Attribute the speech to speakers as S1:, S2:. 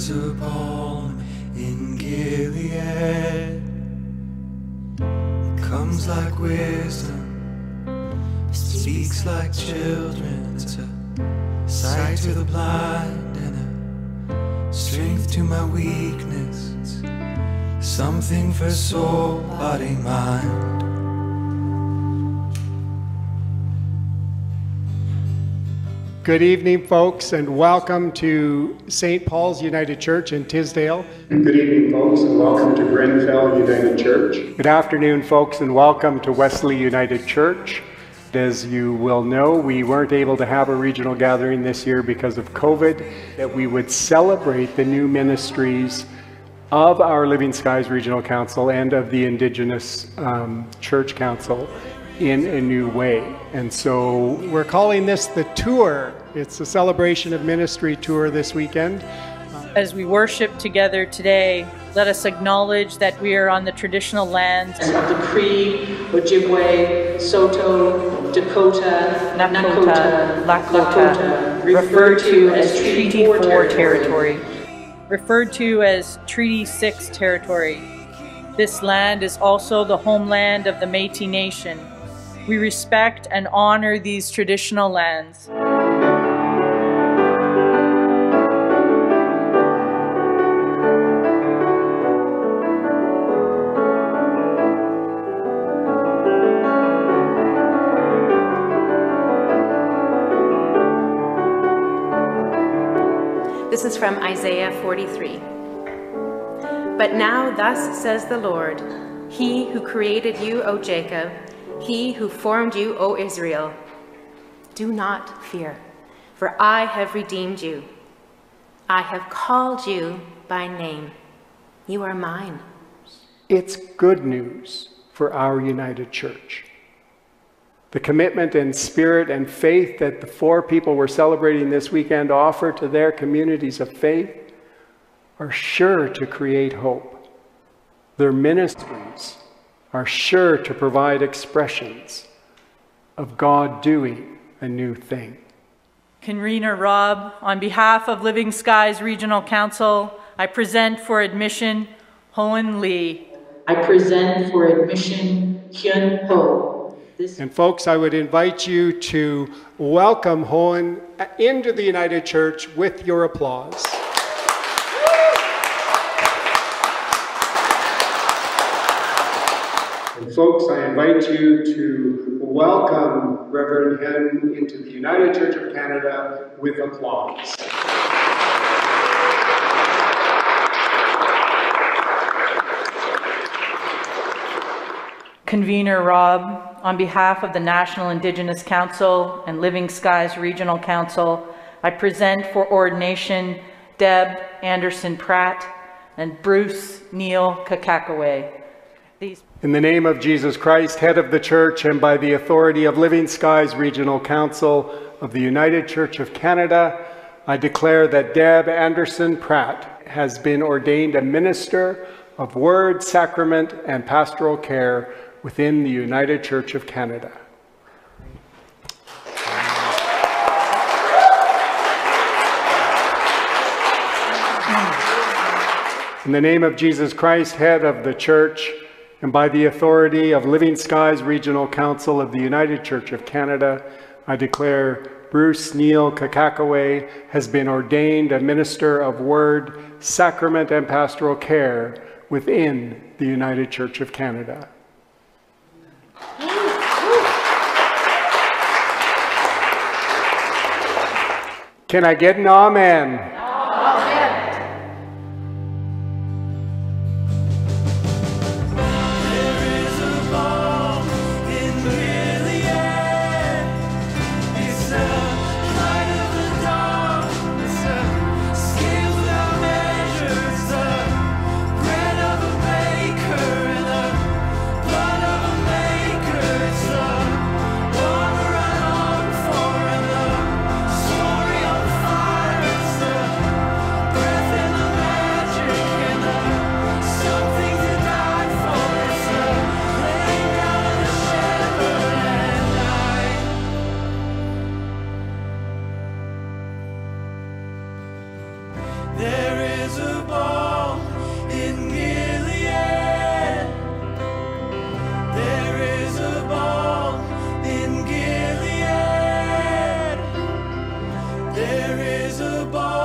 S1: There's a balm in Gilead. It comes like wisdom, speaks like children. It's a sight to the blind and a strength to my weakness. It's something for soul, body, mind.
S2: Good evening, folks, and welcome to St. Paul's United Church in Tisdale.
S3: Good evening, folks, and welcome to Grenfell United Church.
S2: Good afternoon, folks, and welcome to Wesley United Church. As you will know, we weren't able to have a regional gathering this year because of COVID, that we would celebrate the new ministries of our Living Skies Regional Council and of the Indigenous um, Church Council in a new way. And so we're calling this the tour. It's a celebration of ministry tour this weekend.
S4: As we worship together today, let us acknowledge that we are on the traditional lands
S5: of the Cree, Ojibwe, Saulteaux, Dakota, Nakota, Lakota, referred to as Treaty 4 territory.
S4: referred to as Treaty 6 territory. This land is also the homeland of the Métis Nation. We respect and honor these traditional lands.
S6: This is from Isaiah 43. But now, thus says the Lord, He who created you, O Jacob, He who formed you, O Israel, do not fear, for I have redeemed you. I have called you by name. You are mine.
S2: It's good news for our United Church. The commitment and spirit and faith that the four people we're celebrating this weekend offer to their communities of faith are sure to create hope. Their ministries are sure to provide expressions of God doing a new thing.
S4: Convener Rob, on behalf of Living Skies Regional Council, I present for admission Hoeun Lee.
S5: I present for admission Hyun Heo. This
S2: And folks, I would invite you to welcome Hoeun into the United Church with your applause.
S3: And folks, I invite you to welcome Reverend Hen into the United Church of Canada with applause.
S4: Convener Rob, on behalf of the National Indigenous Council and Living Skies Regional Council, I present for ordination Deb Anderson Pratt and Bruce Neil Kakakaway. These
S2: In the name of Jesus Christ, head of the church, and by the authority of Living Skies Regional Council of the United Church of Canada, I declare that Deb Anderson Pratt has been ordained a minister of word, sacrament, and pastoral care within the United Church of Canada. In the name of Jesus Christ, head of the church, and by the authority of Living Skies Regional Council of the United Church of Canada, I declare Bruce Neil Kakakaway has been ordained a minister of word, sacrament, and pastoral care within the United Church of Canada. Can I get an amen? There is a bar.